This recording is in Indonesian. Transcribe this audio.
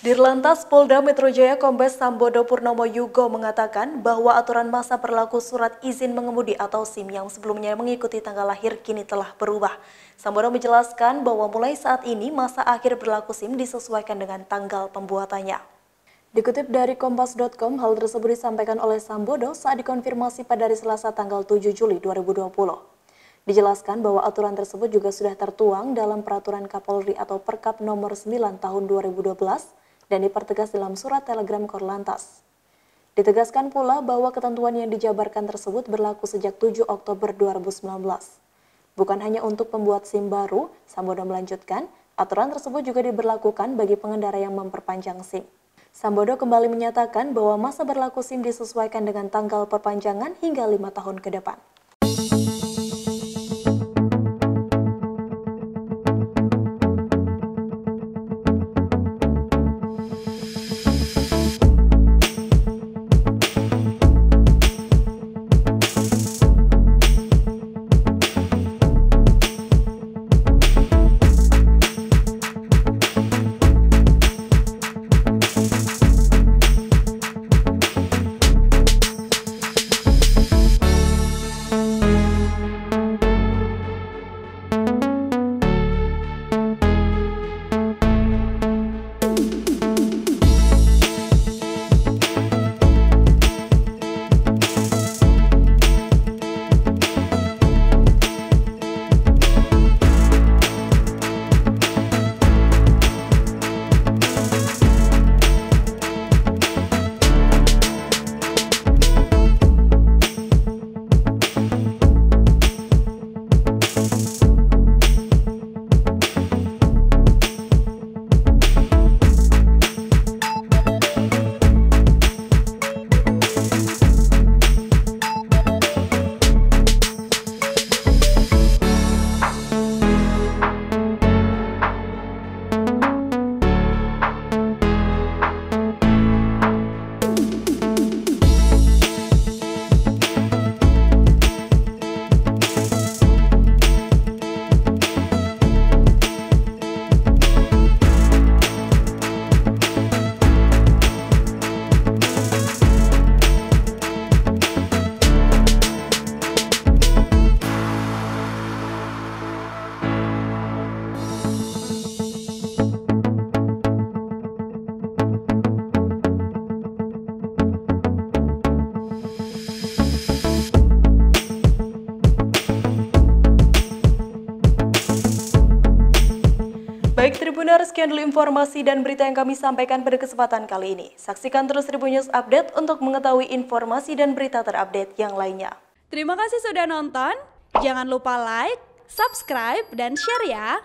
Dirlantas Polda Metro Jaya Kombes Sambodo Purnomo Yugo mengatakan bahwa aturan masa berlaku surat izin mengemudi atau SIM yang sebelumnya mengikuti tanggal lahir kini telah berubah. Sambodo menjelaskan bahwa mulai saat ini masa akhir berlaku SIM disesuaikan dengan tanggal pembuatannya. Dikutip dari kompas.com, hal tersebut disampaikan oleh Sambodo saat dikonfirmasi pada hari Selasa tanggal 7 Juli 2020. Dijelaskan bahwa aturan tersebut juga sudah tertuang dalam Peraturan Kapolri atau Perkap nomor 9 tahun 2012 dan dipertegas dalam surat telegram Korlantas. Ditegaskan pula bahwa ketentuan yang dijabarkan tersebut berlaku sejak 7 Oktober 2019. Bukan hanya untuk pembuat SIM baru, Sambodo melanjutkan, aturan tersebut juga diberlakukan bagi pengendara yang memperpanjang SIM. Sambodo kembali menyatakan bahwa masa berlaku SIM disesuaikan dengan tanggal perpanjangan hingga lima tahun ke depan. Tribuners, sekian dulu informasi dan berita yang kami sampaikan pada kesempatan kali ini. Saksikan terus Tribun News Update untuk mengetahui informasi dan berita terupdate yang lainnya. Terima kasih sudah nonton. Jangan lupa like, subscribe, dan share ya.